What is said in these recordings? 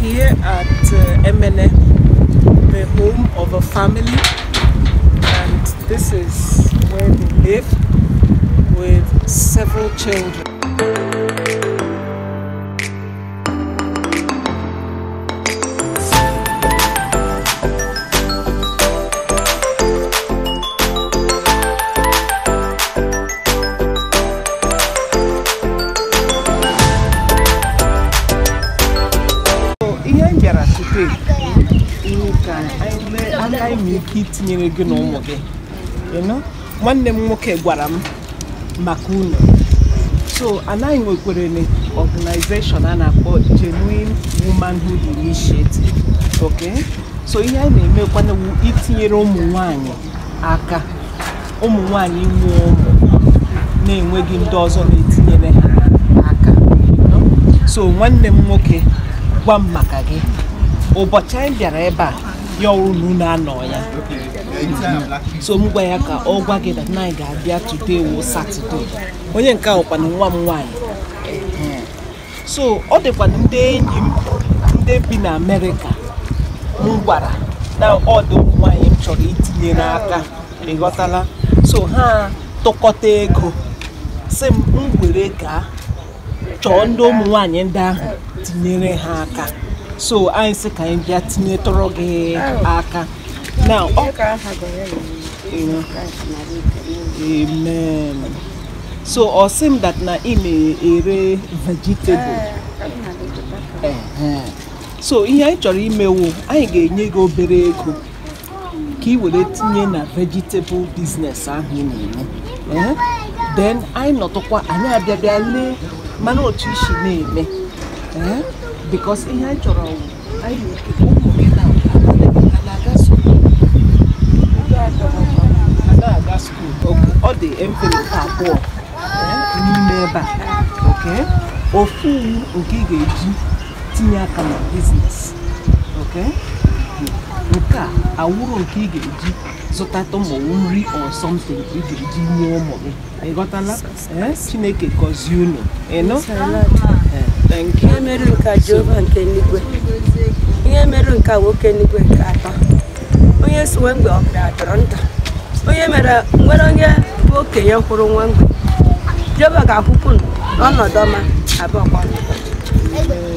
here at uh, Emene, the home of a family, and this is where they live with several children. Ihe m bịara ime ka anyị nwere ike itinyere gị na ụmụ gị. Nwanne m nwoke gwara m maka unu so anaghị nwekwere na organization a na-akpọ genuine womanhood initiative okay? So ihe anyị na-emekwana itinyere ụmụ nwanyị aka ụmụ nwanyị nwe ụmụ na-enweghị ndị ọzọ na-etinyere ha aka so nwanne m nwoke gwa m maka gị. Ụbọchị anyị bịara ebe a ya ọrụ na unu anọ ya. So m gwa ya ka ọ gwa gị na anyị ga-abịa today wụ satọde onye nke ahụ kwana nwa m nwaanyị. So ọ dịkwana ndị enyi m ndị bi na amerịka m gwara na ọdụ ụmụ nwaanyị m chọrọ itinye n'aka ịghọtala so ha tụkọta ego. Si m were gaa chọọ ndị ụmụ nwaanyị ndị ahụ tinyere ha aka. So anyị sị ka anyị bịa tinyetụrụ gị aka. Na amen. So ọ sị m that na ị na-ere vegetable. Ehe. so ihe anyị chọrọ imewu anyị ga-enye gị obere ego ka ị were tinye na vegetable business ahụ ị na-eme. Then anyị nọtụkwa anyị abịa bịa lee mana otu isi na-eme Ehe. because ihe anyị chọrọ ụmụ ọ dị abụọ n'ime ebe a ofu nke ị ga-eji tinye aka na biznes nke a awụrụ nke ị ga-eji zụtata ụmụ nri or something ị ga-eji nye ụmụ gị. Ị ghọtala? Eh, chineke gọzie unu. Ịnụ Eh, ihe mere nke a jehova nke eluigwe. Ihe mere nke a nwoke eluigwe nke atọ. Onye si nwe mgbe ọbụla chọrọ nta. Onye mere nwere onye bụ okenye kwụrụ nwa mgbe. Jehova ga-akwụpụ n'ọnọdụ ọma abụọkwa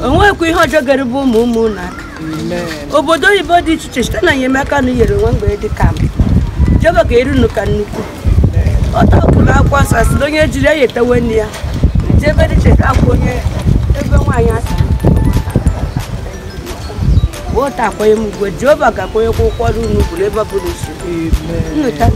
o nwekwa ihe ọjọọ gara bụ ụmụ ụmụ unu aka obodo oyibo dị iche iche site na enyemaka na nyere nwa mgbe dị ka mbụ jehova ga-eri unu ka nnukwu. Ọta kwuru akwa nsọ na onye jiri ya etewe nne ya. Jebe dị iche ka akwa onye ebe nwaanyị asị ụta akwanye m ugwe jehova ga-akwanyekwa ụkwọrụ unu gwuru ebe ọ bụla isi nnụta